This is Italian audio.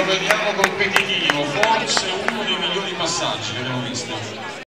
lo vediamo competitivo, forse uno dei migliori passaggi che abbiamo visto.